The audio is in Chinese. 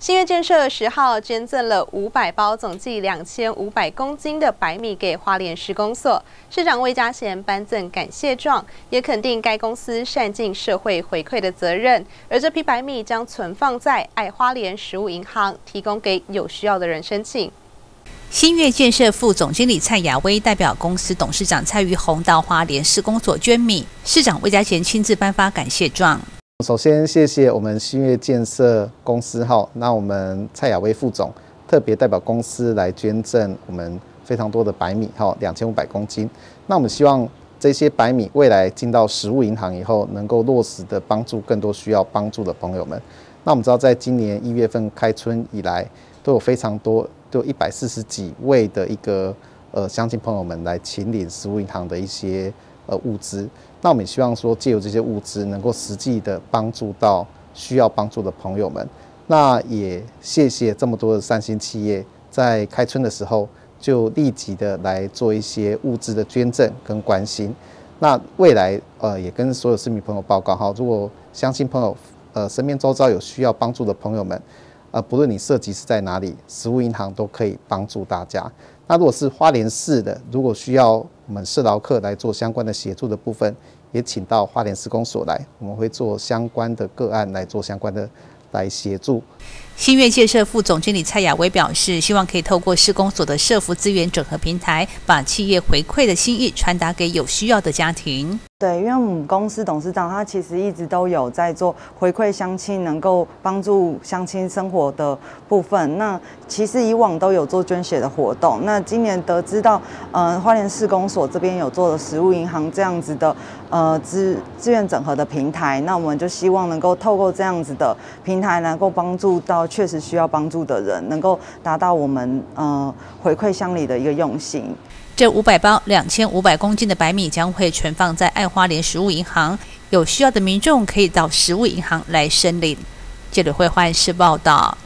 新月建设十号捐赠了五百包，总计两千五百公斤的白米给花莲施工所。市长魏家贤颁赠感谢状，也肯定该公司善尽社会回馈的责任。而这批白米将存放在爱花莲食物银行，提供给有需要的人申请。新月建设副总经理蔡雅威代表公司董事长蔡玉红到花莲施工所捐米，市长魏家贤亲自颁发感谢状。首先，谢谢我们新月建设公司哈，那我们蔡雅薇副总特别代表公司来捐赠我们非常多的白米哈，两千五百公斤。那我们希望这些白米未来进到食物银行以后，能够落实的帮助更多需要帮助的朋友们。那我们知道，在今年一月份开春以来，都有非常多，都一百四十几位的一个呃乡亲朋友们来请领食物银行的一些呃物资。那我们也希望说，借由这些物资，能够实际的帮助到需要帮助的朋友们。那也谢谢这么多的善心企业，在开春的时候就立即的来做一些物资的捐赠跟关心。那未来呃，也跟所有市民朋友报告哈，如果相亲朋友呃身边周遭有需要帮助的朋友们，呃，不论你涉及是在哪里，食物银行都可以帮助大家。那如果是花莲市的，如果需要我们社劳课来做相关的协助的部分，也请到花莲施工所来，我们会做相关的个案来做相关的来协助。新月建设副总经理蔡雅薇表示，希望可以透过施工所的社服资源整合平台，把企业回馈的心意传达给有需要的家庭。对，因为我们公司董事长他其实一直都有在做回馈乡亲，能够帮助乡亲生活的部分。那其实以往都有做捐血的活动。那今年得知到，呃，花莲市公所这边有做了食物银行这样子的，呃，资资源整合的平台。那我们就希望能够透过这样子的平台，能够帮助到确实需要帮助的人，能够达到我们呃回馈乡里的一个用心。这五百包两千五百公斤的白米将会存放在爱花莲食物银行，有需要的民众可以到食物银行来申领。记者会换市报道。